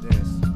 this.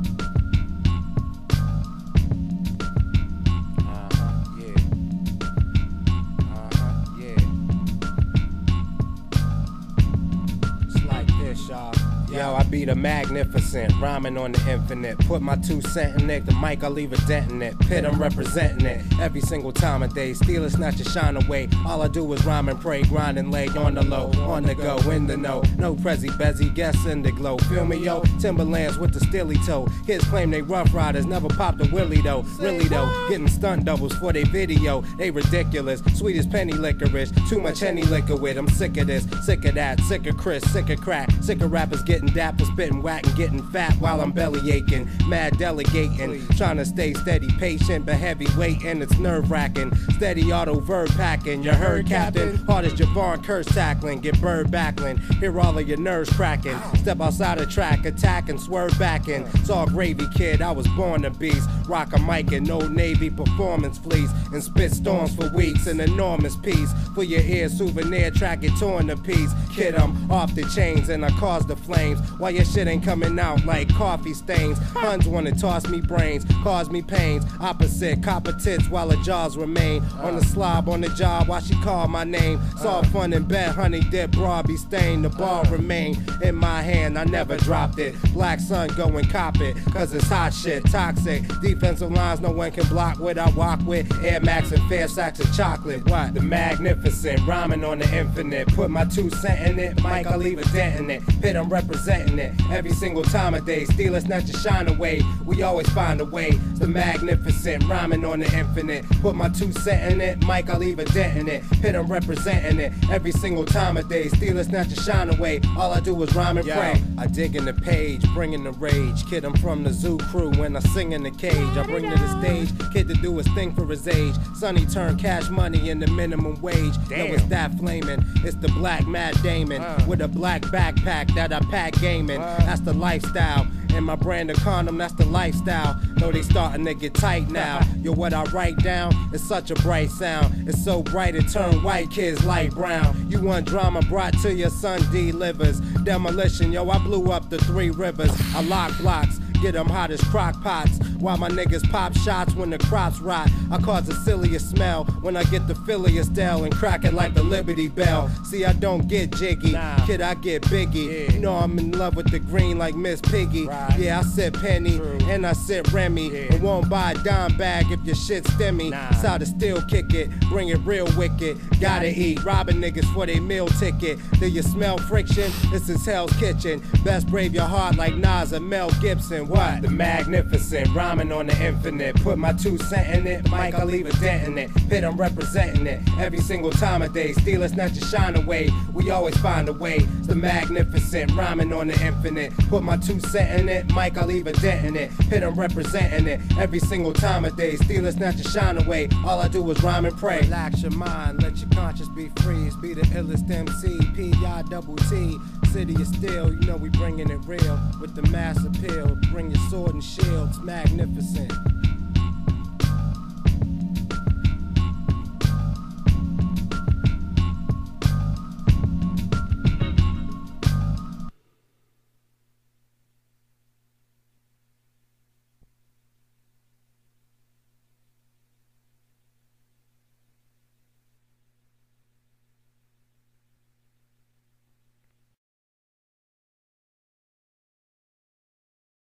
Be the magnificent, rhyming on the infinite. Put my two cent in it, the mic, I leave a dent in it. Pit, I'm representing it every single time of day. Steal it, snatch it, shine away. All I do is rhyme and pray, grind and lay on the low, on the go, in the know. No Prezi Bezzy, guess in the glow. Feel me, yo? Timberlands with the steely toe. Kids claim they rough riders, never popped a willy though. Really though, getting stunt doubles for their video. They ridiculous, sweet as penny licorice. Too much any liquor with. I'm sick of this, sick of that, sick of Chris, sick of crack, sick of rappers getting dapper, spitting whack and getting fat while I'm belly aching. Mad delegating, trying to stay steady, patient but heavyweight, and it's nerve wracking. Steady auto verb packing. You heard, Captain? Hard as Jevon Kearse tackling, get bird backling. Hear all of your nerves cracking. Step outside the track, attack and swerve backing. It's all gravy, kid. I was born a beast. Rock a mic and no Navy performance fleece. And spit storms for weeks. An enormous piece for your ear. Souvenir track it torn to piece. Kid, I'm off the chains and I cause the flames. While your shit ain't coming out like coffee stains. Huns wanna toss me brains, cause me pains. Opposite, copper tits while the jaws remain. On the slob, on the job, while she call my name. Saw fun in bed, honey dip, bra be stained. The ball remain in my hand, I never dropped it. Black sun, go and cop it, cause it's hot shit, toxic. Defensive lines, no one can block what I walk with. Air Max and fair sacks of chocolate. What? The magnificent, rhyming on the infinite. Put my two cent in it, Mike, I leave a dent in it. Pit, I'm representing every single time of day. Steal us, not to shine away. We always find a way. It's the magnificent, rhyming on the infinite. Put my two cent in it, Mike, I leave a dent in it. Pit, I'm representing it every single time of day. Steal us, not to shine away. All I do is rhyme and Yo, pray. I dig in the page, bringing the rage. Kid, I'm from the zoo crew when I sing in the cage. I bring to the stage, kid to do his thing for his age. Sonny turn cash money into minimum wage. No, it's that flaming. It's the black Matt Damon uh. with a black backpack that I pack gaming. That's the lifestyle. And my brand of condom, that's the lifestyle. Though they starting to get tight now. Yo, what I write down is such a bright sound. It's so bright it turn white kids light brown. You want drama brought to your son delivers. Demolition, yo, I blew up the three rivers. I lock blocks. Get them hot as crock pots. While my niggas pop shots when the crops rot. I cause the silliest smell when I get the filliest Dell and crack it like the Liberty Bell. See, I don't get jiggy. Nah. Kid, I get biggie. Yeah. You know I'm in love with the green like Miss Piggy. Right. Yeah, I sit Penny True. and I sit Remy. Yeah. And won't buy a dime bag if your shit stemmy. Nah. It's how to still kick it. Bring it real wicked. Gotta eat. Robbing niggas for their meal ticket. Do you smell friction? This is Hell's Kitchen. Best brave your heart like Nas and Mel Gibson. What? The magnificent. Rhyming on the infinite. Put my two cent in it. Mike, I leave a dent in it. Pit, I'm representing it. Every single time of day. Steal us, not to shine away. We always find a way. It's the magnificent. Rhyming on the infinite. Put my two cent in it. Mike, I leave a dent in it. Pit, I'm representing it. Every single time of day. Steal us, not to shine away. All I do is rhyme and pray. Relax your mind. Let your conscience be free. Be the illest MC. P.I. double T. City is still. You know we bringing it real. With the mass appeal. Bring your sword and shield. It's magnificent.